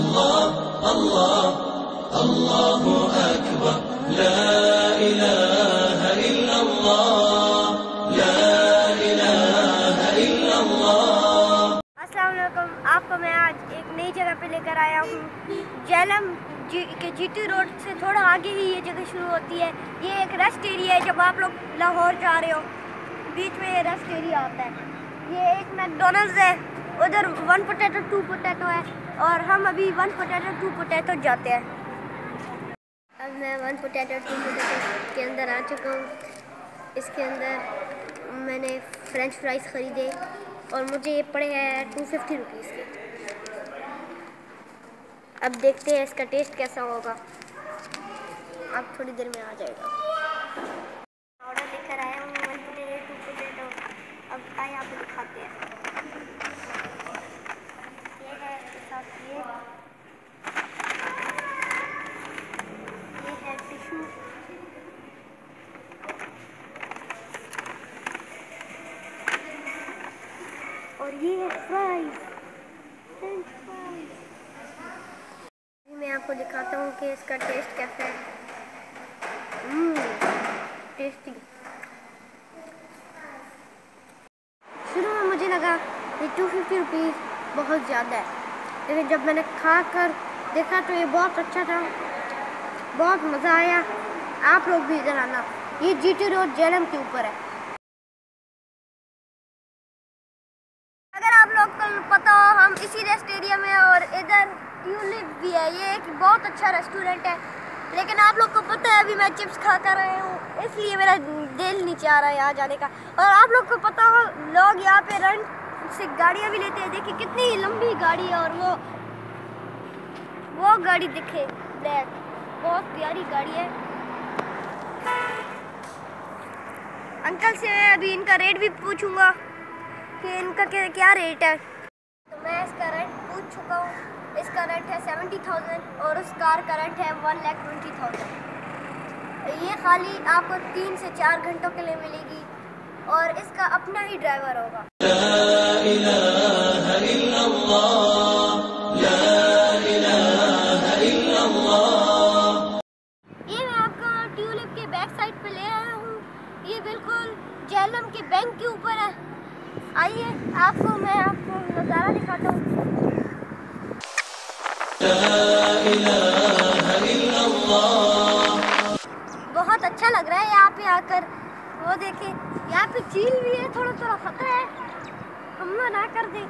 الله الله الله أكبر لا إله إلا الله لا إله إلا الله السلام علیکم آپ کو میں آج ایک نئی جگہ پہ لے کر آیا ہوں جیلم جی جی ٹی روڈ سے تھوڑا آگے ہی یہ جگہ شروع ہوتی ہے یہ ایک ریسٹ ایریا ہے جب آپ لوگ لاہور جا رہے ہو بیچ میں یہ ریسٹ ایریا آتا ہے یہ ایک میک ڈونلڈز ہے ادھر ون پوٹیٹو ٹو پوٹیٹو ہے اور ہم ابھی ون پوٹیٹو ٹو پوٹیٹو جاتے ہیں۔ اب میں ون پوٹیٹو ٹو پوٹیٹو کے اندر آ چکا ہوں۔ اس کے اندر میں نے فرینچ فرائز خریدے اور مجھے یہ پڑے ہیں ٹو ففٹی روپیز کے۔ اب دیکھتے ہیں اس کا ٹیسٹ کیسا ہوگا۔ اب تھوڑی دیر میں آ جائے گا آڈر لے کر آیا ہوں ون پوٹیٹو ٹو پوٹیٹو اب آئے آپ کو دکھاتے ہیں یہ ہے اس کے ساتھ یہ یہ ہے ٹشو اور یہ ہے فرائز فرینچ فرائز میں آپ کو دکھاتا ہوں کہ اس کا ٹیسٹ کیسا ہے ٹیسٹی شروع میں مجھے لگا یہ ٹو ففٹی روپیز بہت زیادہ ہے لیکن جب میں نے کھا کر دیکھا تو یہ بہت اچھا تھا بہت مزہ آیا آپ لوگ بھی ادھر آنا یہ جی ٹی روڈ جیلم کے اوپر ہے لوگ کو پتا ہو ہم اسی ریسٹ میں اور ادھر ٹیولپ بھی ہے یہ ایک بہت اچھا ریسٹورینٹ ہے لیکن آپ لوگ کو پتہ ہے ابھی میں چپس کھا کر رہے ہوں اس لیے میرا دل نہیں چاہ رہا ہے یہاں جانے کا اور آپ لوگ کو پتہ ہو لوگ یہاں پہ رنٹ سے گاڑیاں بھی لیتے ہیں دیکھیں کتنی لمبی گاڑی ہے اور وہ وہ گاڑی دکھے بلیک بہت پیاری گاڑی ہے انکل سے میں ابھی ان کا ریٹ بھی پوچھوں گا کہ ان کا کیا ریٹ ہے؟ تو میں اس کا رینٹ پوچھ چکا ہوں۔ اس کا رینٹ ہے سیونٹی تھاؤزینڈ اور اس کار کا رینٹ ہے ون لیک ٹوینٹی تھاؤزینڈ یہ خالی آپ کو تین سے چار گھنٹوں کے لیے ملے گی اور اس کا اپنا ہی ڈرائیور ہوگا۔ لا لا یہ میں آپ کو ٹیولپ کے بیک سائڈ پہ لے آیا ہوں۔ یہ بالکل جیلم کے بینک کے اوپر ہے۔ آئیے، آپ کو میں آپ کو نظارہ دکھاتا ہوں۔ بہت اچھا لگ رہا ہے یہاں پہ آ کر۔ وہ دیکھیں، یہاں پہ چیل بھی ہے، تھوڑا تھوڑا خطرہ ہے۔ ہم نہ کر دیں۔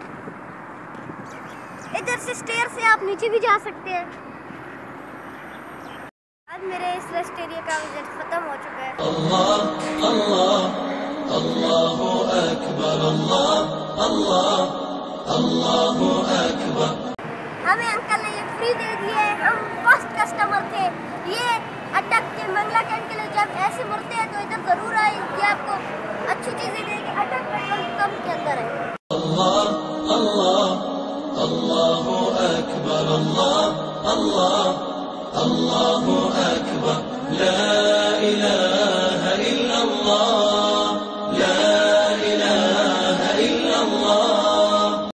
ادھر سے اسٹیئر سے آپ نیچے بھی جا سکتے ہیں۔ آج میرے اس ریسٹ ایریا کا وزٹ ختم ہو چکا ہے۔ الله الله الله أكبر الله الله الله أكبر. ہمیں انکل نے یہ فری دے دیے ہم فرسٹ کسٹمر تھے۔ یہ اٹک کے منگلا کینٹ کے لیے جب ایسے مرتے ہیں تو ادھر ضرور آئے یہ آپ کو اچھی چیزیں دیں گے اٹک پیٹرول پمپ کے اندر ہے۔ الله الله الله أكبر الله الله الله أكبر. لا